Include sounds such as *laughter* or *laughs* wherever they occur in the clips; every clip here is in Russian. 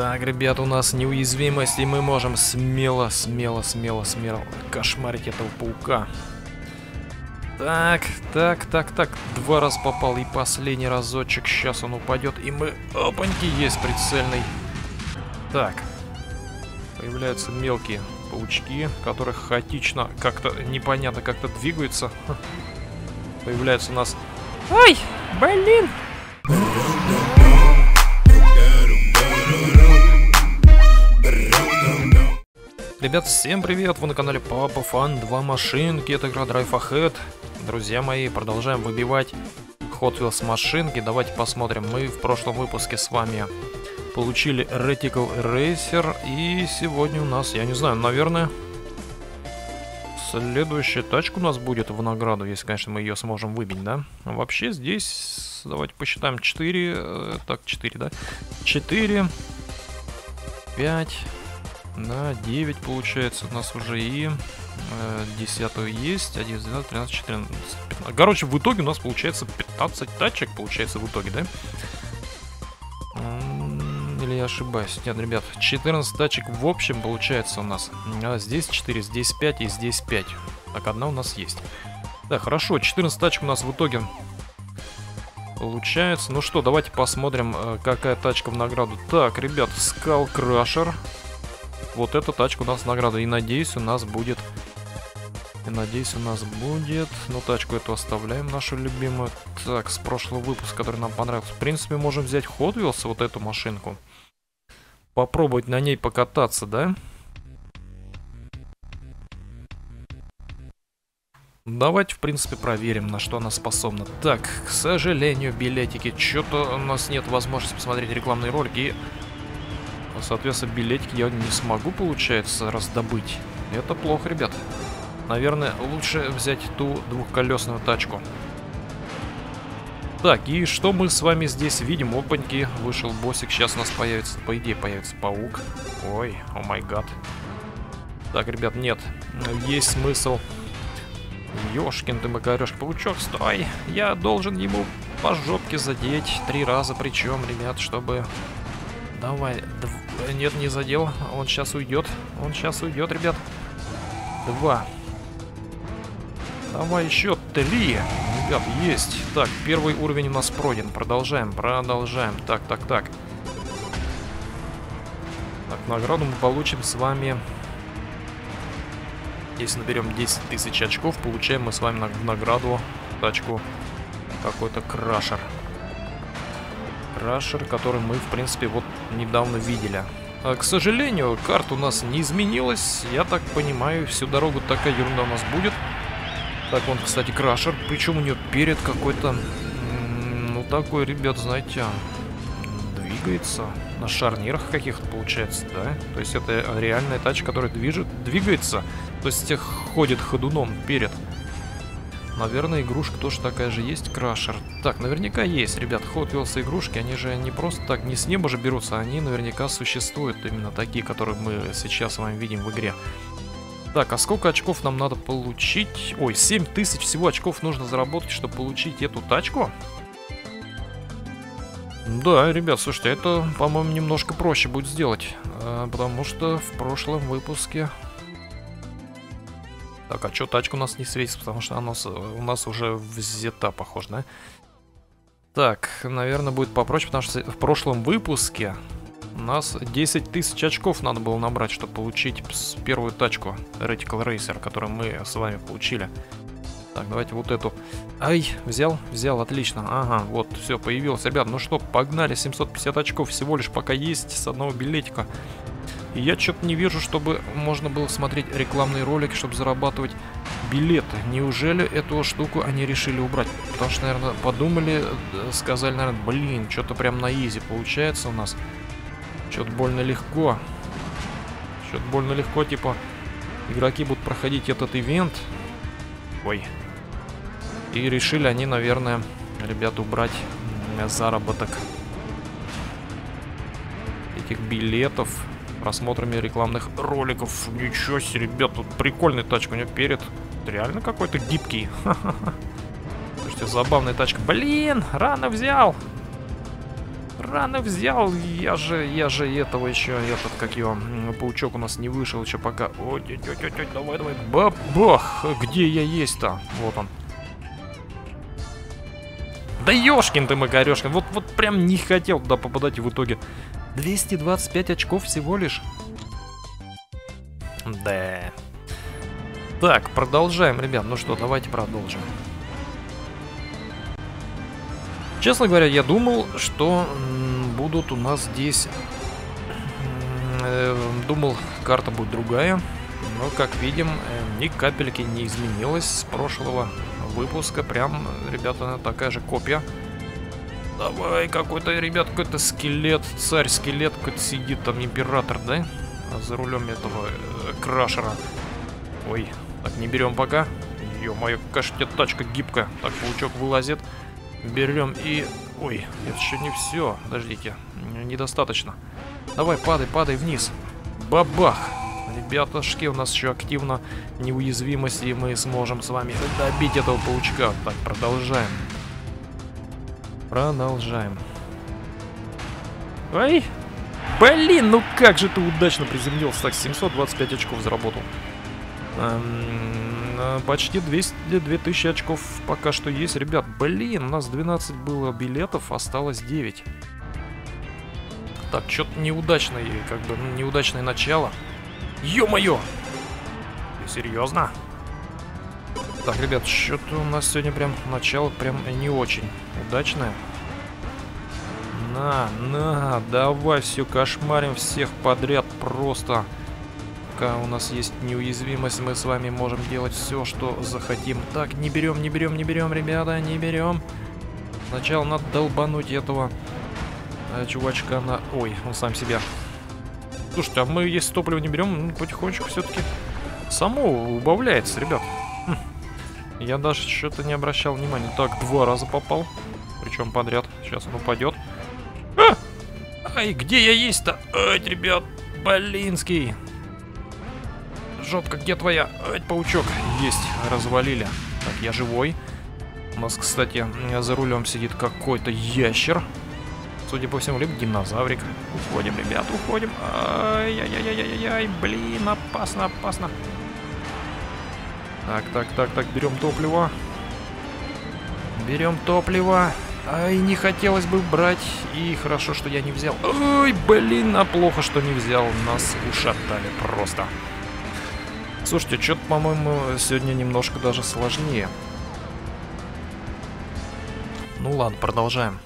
Так, ребят, у нас неуязвимость, и мы можем смело, смело, смело, смело кошмарить этого паука. Так, так, так, так. Два раза попал, и последний разочек. Сейчас он упадет, и мы... Опаньки, есть прицельный. Так. Появляются мелкие паучки, которых хаотично, как-то непонятно, как-то двигаются. Появляются у нас... Ой, блин! Ребят, всем привет! Вы на канале Папа Фан 2 машинки, это игра Drive Ahead. Друзья мои, продолжаем выбивать Hot Wheels машинки. Давайте посмотрим. Мы в прошлом выпуске с вами получили Reticle Racer. И сегодня у нас, я не знаю, наверное, следующая тачка у нас будет в награду, если, конечно, мы ее сможем выбить, да? Вообще здесь, давайте посчитаем, 4, э, так, 4, да? 4, 5, на 9 получается у нас уже и э, 10 есть, 11, 12, 13, 14, 15. Короче, в итоге у нас получается 15 тачек, получается в итоге, да? Или я ошибаюсь? Нет, ребят, 14 тачек в общем получается у нас. А здесь 4, здесь 5 и здесь 5. Так, одна у нас есть. Да, хорошо, 14 тачек у нас в итоге получается. Ну что, давайте посмотрим, э, какая тачка в награду. Так, ребят, Skull Crusher. Вот эта тачка у нас награда. И надеюсь, у нас будет... И надеюсь, у нас будет... Ну, тачку эту оставляем, нашу любимую. Так, с прошлого выпуска, который нам понравился. В принципе, можем взять Hot Wheels, вот эту машинку. Попробовать на ней покататься, да? Давайте, в принципе, проверим, на что она способна. Так, к сожалению, билетики. Что-то у нас нет возможности посмотреть рекламные ролики. Соответственно, билетики я не смогу, получается, раздобыть. Это плохо, ребят. Наверное, лучше взять ту двухколесную тачку. Так, и что мы с вами здесь видим? Опаньки, вышел боссик. Сейчас у нас появится, по идее, появится паук. Ой, о май гад. Так, ребят, нет. Есть смысл. Ёшкин ты макарёшка, паучок, стой! Я должен ему по жопке задеть три раза, причем, ребят, чтобы Давай. Дв... Нет, не задел. Он сейчас уйдет. Он сейчас уйдет, ребят. Два. Давай еще три. Ребят, есть. Так, первый уровень у нас пройден. Продолжаем, продолжаем. Так, так, так. Так, награду мы получим с вами... Если наберем 10 тысяч очков, получаем мы с вами награду тачку какой-то крашер крашер, который мы, в принципе, вот недавно видели. А, к сожалению, карта у нас не изменилась. Я так понимаю, всю дорогу такая ерунда у нас будет. Так, он, кстати, крашер. Причем у нее перед какой-то... Ну, такой, ребят, знаете, двигается. На шарнирах каких-то, получается, да? То есть это реальная тачка, которая движет, двигается. То есть ходит ходуном перед. Наверное, игрушка тоже такая же есть, Крашер. Так, наверняка есть, ребят, Hot Wheels игрушки, они же не просто так, не с неба же берутся, они наверняка существуют, именно такие, которые мы сейчас с вами видим в игре. Так, а сколько очков нам надо получить? Ой, 7 тысяч всего очков нужно заработать, чтобы получить эту тачку? Да, ребят, слушайте, это, по-моему, немножко проще будет сделать. Э, потому что в прошлом выпуске так, а что тачка у нас не светится, потому что она у нас уже взята, похоже, да? Так, наверное, будет попроще, потому что в прошлом выпуске у нас 10 тысяч очков надо было набрать, чтобы получить первую тачку Reticle Racer, которую мы с вами получили. Так, давайте вот эту. Ай, взял? Взял, отлично. Ага, вот, все, появилось. Ребят, ну что, погнали, 750 очков всего лишь пока есть с одного билетика. И я что-то не вижу, чтобы можно было смотреть рекламные ролики, чтобы зарабатывать билеты. Неужели эту штуку они решили убрать? Потому что, наверное, подумали, э, сказали, наверное, блин, что-то прям на изи получается у нас. Что-то больно легко. Что-то больно легко, типа, игроки будут проходить этот ивент. Ой. И решили они, наверное, ребята, убрать заработок этих билетов просмотрами рекламных роликов. Ничего себе, ребят, тут прикольная тачка у него перед. Реально какой-то гибкий. *laughs* Слушайте, забавная тачка. Блин, рано взял. Рано взял, я же, я же этого еще, этот, как его, паучок у нас не вышел еще пока. Ой, ой, ой, давай, давай, бабах, где я есть-то? Вот он. Да ёшкин ты Макарешкин, вот, вот прям не хотел туда попадать и в итоге 225 очков всего лишь. Да. Так, продолжаем, ребят. Ну что, давайте продолжим. Честно говоря, я думал, что будут у нас здесь... Э, думал, карта будет другая. Но, как видим, э, ни капельки не изменилось с прошлого выпуска. Прям, ребята, такая же копия. Давай, какой-то, ребят, какой-то скелет, царь-скелет, какой-то сидит там император, да? За рулем этого э, крашера. Ой, так, не берем пока. Ё-моё, какая тачка гибкая. Так, паучок вылазит. Берем и... Ой, это еще не все. Подождите, недостаточно. Давай, падай, падай вниз. Бабах! Ребятушки, у нас еще активно неуязвимость, и мы сможем с вами добить этого паучка. Так, продолжаем. Продолжаем. Ой! Блин, ну как же ты удачно приземлился. Так, 725 очков заработал. Эм, почти 200, 2000 очков пока что есть. Ребят, блин, у нас 12 было билетов, осталось 9. Так, что-то неудачное, как бы, ну, неудачное начало. Ё-моё! Серьезно? Так, ребят, что-то у нас сегодня прям начало прям не очень удачное. На, на, давай все кошмарим всех подряд просто. Пока у нас есть неуязвимость, мы с вами можем делать все, что захотим. Так, не берем, не берем, не берем, ребята, не берем. Сначала надо долбануть этого э, чувачка на... Ой, он сам себя. Слушайте, а мы, если топливо не берем, ну, потихонечку все-таки само убавляется, ребят. Я даже что-то не обращал внимания. Так, два раза попал. Причем подряд. Сейчас он упадет. А! Ай, где я есть-то? Ай, ребят, Блинский. Жопка, где твоя? Ай, паучок. Есть, развалили. Так, я живой. У нас, кстати, за рулем сидит какой-то ящер. Судя по всему, либо динозаврик. Уходим, ребят, уходим. Ай-яй-яй-яй-яй, блин, опасно, опасно. Так, так, так, так, берем топливо. Берем топливо. Ай, не хотелось бы брать. И хорошо, что я не взял. Ой, блин, а плохо, что не взял. Нас ушатали просто. Слушайте, что-то, по-моему, сегодня немножко даже сложнее. Ну ладно, продолжаем.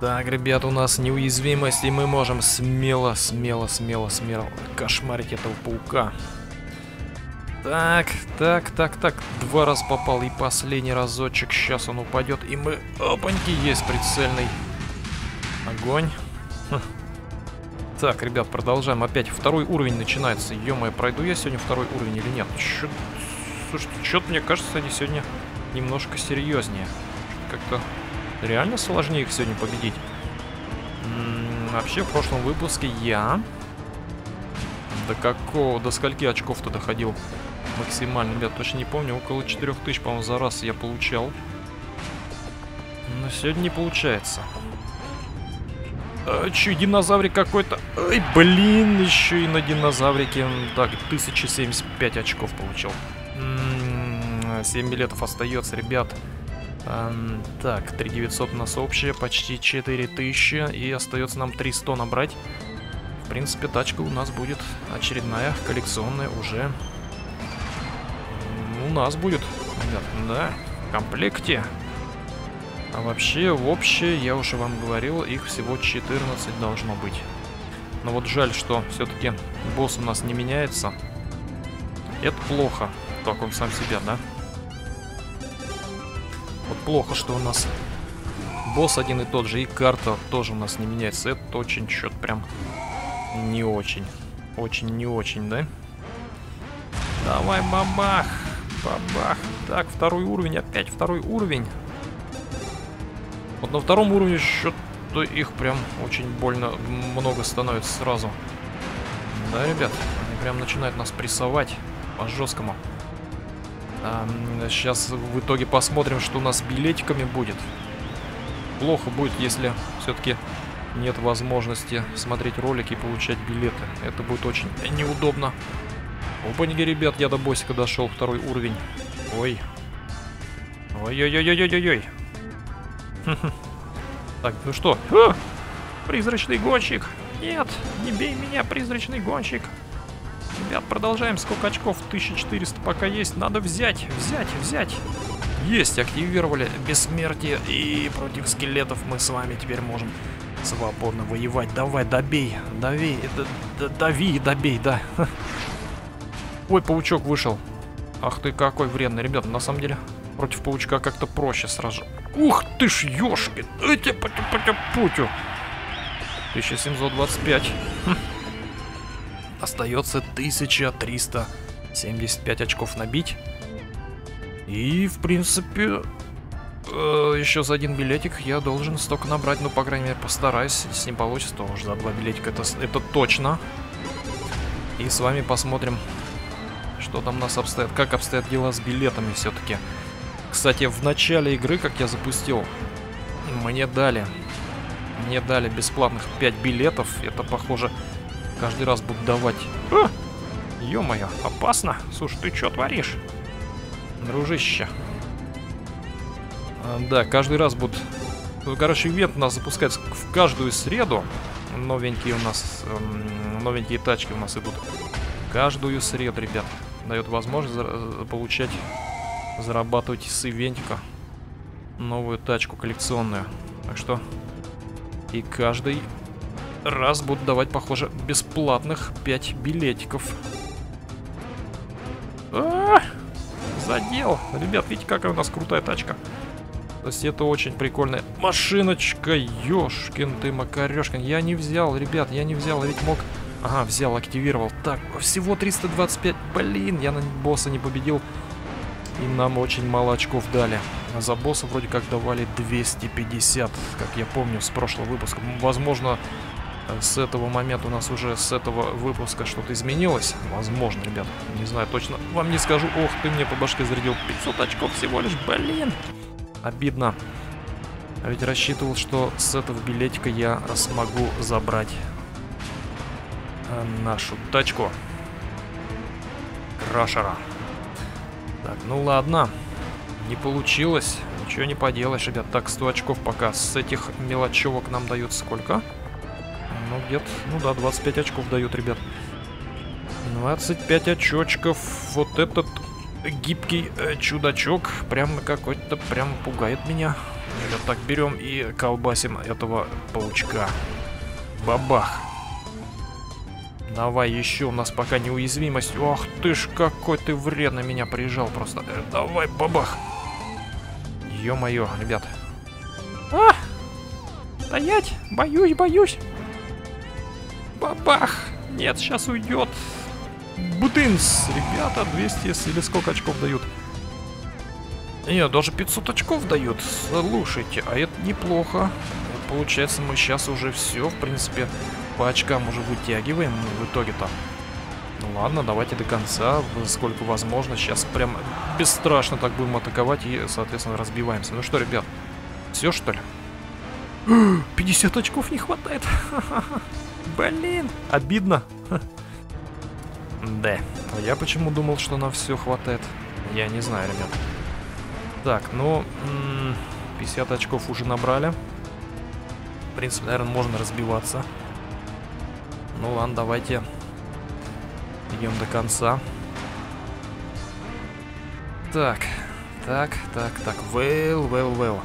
Так, ребят, у нас неуязвимость, и мы можем смело, смело, смело, смело кошмарить этого паука. Так, так, так, так. Два раза попал, и последний разочек. Сейчас он упадет, и мы... Опаньки, есть прицельный огонь. Хм. Так, ребят, продолжаем. Опять второй уровень начинается. ё пройду я сегодня второй уровень или нет? Чё... Слушайте, что-то мне кажется, они сегодня немножко серьезнее. Реально сложнее их сегодня победить. М -м, вообще, в прошлом выпуске я... До какого... До скольки очков-то доходил максимально? Ребят, точно не помню. Около 4000, по-моему, за раз я получал. Но сегодня не получается. А, чё, динозаврик какой-то? Ай, блин, еще и на динозаврике. Так, 1075 очков получил. М -м, 7 билетов остается, ребят. Эм, так, 3900 у нас общее, почти 4000, и остается нам 300 набрать. В принципе, тачка у нас будет очередная, коллекционная уже. У нас будет, ребят, да, в комплекте. А вообще, в общее, я уже вам говорил, их всего 14 должно быть. Но вот жаль, что все-таки босс у нас не меняется. Это плохо. Так он сам себя, да? Вот плохо, что у нас Босс один и тот же, и карта тоже у нас не меняется. Это очень что-то прям не очень. Очень не очень, да? Давай, бабах! Бабах! Так, второй уровень, опять второй уровень. Вот на втором уровне что-то их прям очень больно много становится сразу. Да, ребят, они прям начинают нас прессовать по жесткому. А, сейчас в итоге посмотрим, что у нас с билетиками будет. Плохо будет, если все-таки нет возможности смотреть ролики и получать билеты. Это будет очень неудобно. Опаньки, ребят, я до боссика дошел, второй уровень. Ой. Ой-ой-ой-ой-ой-ой. *laughs* Так, ну что? Призрачный гонщик. Нет, не бей меня, призрачный гонщик. Ребят, продолжаем. Сколько очков? 1400 пока есть. Надо взять, взять, взять. Есть, активировали бессмертие. И против скелетов мы с вами теперь можем свободно воевать. Давай, добей, дави, дави и добей, да. *laughs* Ой, паучок вышел. Ах ты какой вредный, ребята, на самом деле против паучка как-то проще сразу. Ух ты ж, ёшки! Эти путю 1725. Остается 1375 очков набить. И, в принципе, э, еще за один билетик я должен столько набрать. Ну, по крайней мере, постараюсь. Если не получится, то уже за два билетика это, это точно. И с вами посмотрим, что там у нас обстоят, как обстоят дела с билетами все-таки. Кстати, в начале игры, как я запустил, мне дали, мне дали бесплатных 5 билетов. Это, похоже, каждый раз будут давать. А! Ё-моё, опасно. Слушай, ты что творишь? Дружище. А, да, каждый раз будут... Ну, короче, ивент у нас запускается в каждую среду. Новенькие у нас... Эм, новенькие тачки у нас идут. Каждую среду, ребят дает возможность э, получать, зарабатывать с ивентика новую тачку коллекционную. Так что и каждый раз будут давать, похоже, бесплатных 5 билетиков. А -а -а! Задел! Ребят, видите, какая у нас крутая тачка. То есть это очень прикольная машиночка. Ёшкин ты макарешкин. Я не взял, ребят, я не взял. Ведь мог Ага, взял, активировал. Так, всего 325. Блин, я на босса не победил. И нам очень мало очков дали. А за босса вроде как давали 250, как я помню, с прошлого выпуска. Возможно, с этого момента у нас уже с этого выпуска что-то изменилось. Возможно, ребят. Не знаю точно. Вам не скажу. Ох, ты мне по башке зарядил 500 очков всего лишь. Блин. Обидно. А ведь рассчитывал, что с этого билетика я смогу забрать нашу тачку. Крашера. Так, ну ладно. Не получилось. Ничего не поделаешь, ребят. Так, 100 очков пока. С этих мелочевок нам дают сколько? Ну, где-то, ну да, 25 очков дают, ребят. 25 очочков. Вот этот гибкий э, чудачок прям какой-то прям пугает меня. Ребят, так, берем и колбасим этого паучка. Бабах. Давай еще, у нас пока неуязвимость. Ох ты ж, какой ты вредно меня прижал просто. Э, давай, бабах. Ё-моё, ребят. А! Стоять! Боюсь, боюсь. Бабах! Нет, сейчас уйдет. Бутынс! Ребята, 200 или сколько очков дают? Нет, даже 500 очков дают. Слушайте, а это неплохо. Получается, мы сейчас уже все, в принципе, по очкам уже вытягиваем в итоге-то. Ну ладно, давайте до конца, сколько возможно. Сейчас прям бесстрашно так будем атаковать и, соответственно, разбиваемся. Ну что, ребят, все что ли? *gasps* 50 очков не хватает. *laughs* Блин, обидно. Да, а я почему думал, что на все хватает? Я не знаю, ребят. Так, ну, 50 очков уже набрали. В принципе, наверное, можно разбиваться. Ну ладно, давайте идем до конца. Так, так, так, так. Well, well, well.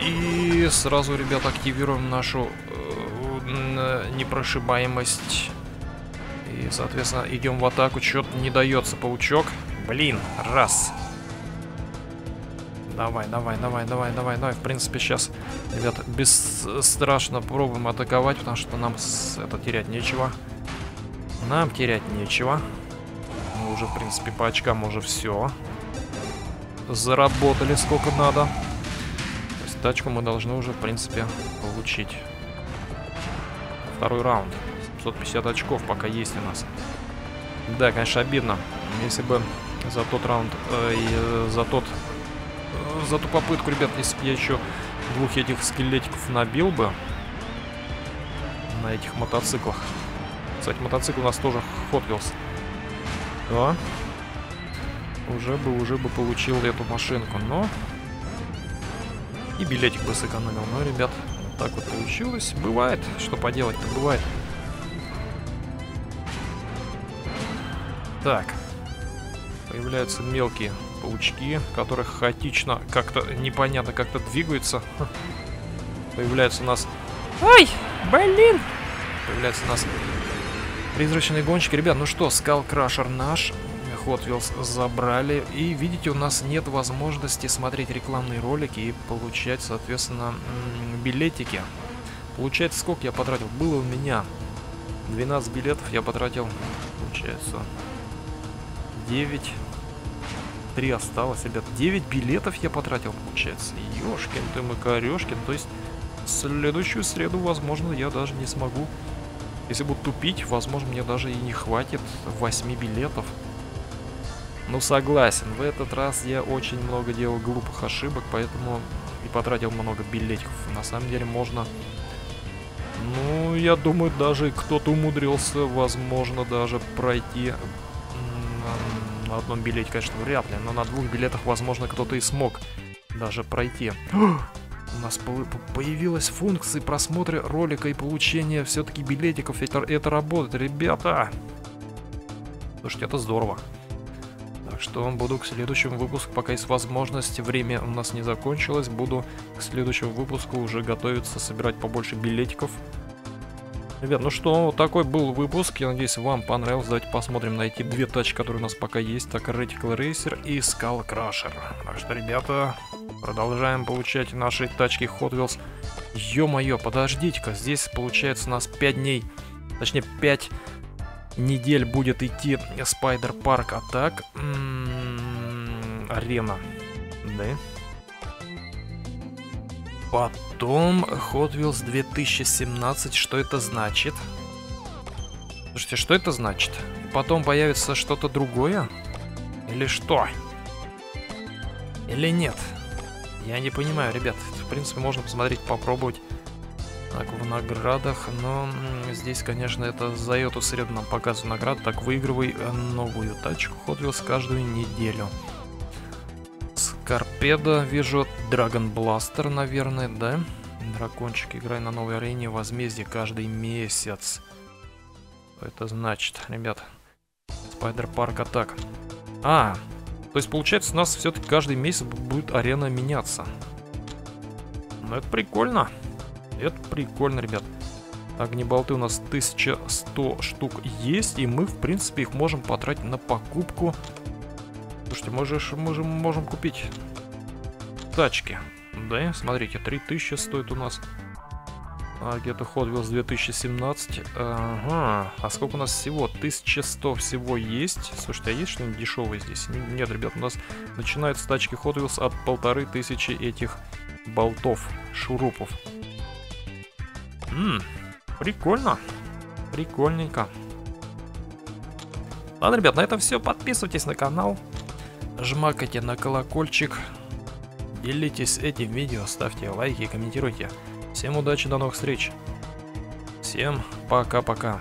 И сразу, ребят, активируем нашу э, непрошибаемость. И, соответственно, идем в атаку. Чё-то не дается, паучок. Блин, раз. Давай, давай, давай, давай, давай, давай. В принципе, сейчас, ребята, бесстрашно пробуем атаковать, потому что нам с... это терять нечего. Нам терять нечего. Мы уже, в принципе, по очкам уже все. Заработали сколько надо. Тачку мы должны уже, в принципе, получить. Второй раунд. 750 очков пока есть у нас. Да, конечно, обидно. Если бы за тот раунд, э, э, за тот за ту попытку, ребят, если бы я еще двух этих скелетиков набил бы на этих мотоциклах. Кстати, мотоцикл у нас тоже Wheels. Да. Уже бы, уже бы получил эту машинку, но... И билетик бы сэкономил. Но, ребят, вот так вот получилось. Бывает, что поделать-то, бывает. Так. Появляются мелкие паучки, которых хаотично как-то непонятно как-то двигаются. *laughs* Появляются у нас... Ой, блин! Появляются у нас призрачные гонщики. Ребят, ну что, Скал Крашер наш. Hot Wheels забрали. И видите, у нас нет возможности смотреть рекламные ролики и получать, соответственно, билетики. Получается, сколько я потратил? Было у меня 12 билетов, я потратил, получается, 9 3 осталось, ребят. 9 билетов я потратил, получается. Ёшкин ты макарёшкин. То есть, следующую среду, возможно, я даже не смогу. Если буду тупить, возможно, мне даже и не хватит 8 билетов. Ну, согласен, в этот раз я очень много делал глупых ошибок, поэтому и потратил много билетиков. На самом деле, можно... Ну, я думаю, даже кто-то умудрился, возможно, даже пройти на одном билете, конечно, вряд ли, но на двух билетах, возможно, кто-то и смог даже пройти. У нас появилась функция просмотра ролика и получения все-таки билетиков. Это, это работает, ребята. Слушайте, это здорово. Так что буду к следующему выпуску, пока есть возможность, время у нас не закончилось, буду к следующему выпуску уже готовиться, собирать побольше билетиков. Ребят, ну что, вот такой был выпуск. Я надеюсь, вам понравился. Давайте посмотрим на эти две тачки, которые у нас пока есть. Так, Reticle Racer и Skull Crusher. Так что, ребята, продолжаем получать наши тачки Hot Wheels. Ё-моё, подождите-ка, здесь получается у нас 5 дней, точнее 5 недель будет идти Spider Park Attack. Арена. Да? Потом Hot Wheels 2017. Что это значит? Слушайте, что это значит? Потом появится что-то другое? Или что? Или нет? Я не понимаю, ребят. В принципе, можно посмотреть, попробовать. В наградах, но здесь, конечно, это за эту среду нам показывают наград. Так, выигрывай новую тачку Hot Wheels каждую неделю. Карпеда, вижу Драгон Бластер, наверное, да? Дракончик, играй на новой арене, возмездие каждый месяц. Это значит, ребят? Спайдер Парк Атак. А, то есть получается у нас все-таки каждый месяц будет арена меняться. Ну это прикольно. Это прикольно, ребят. Огнеболты у нас 1100 штук есть, и мы, в принципе, их можем потратить на покупку Слушайте, мы же, мы же можем купить тачки. Да, смотрите, 3000 стоит у нас. А где-то Hot Wheels 2017. Ага. А сколько у нас всего? 1100 всего есть. Слушайте, а есть что-нибудь дешевое здесь? Нет, ребят, у нас начинаются тачки Hot Wheels от полторы тысячи этих болтов, шурупов. Ммм, прикольно. Прикольненько. Ладно, ребят, на этом все. Подписывайтесь на канал жмакайте на колокольчик, делитесь этим видео, ставьте лайки, комментируйте. Всем удачи, до новых встреч. Всем пока-пока.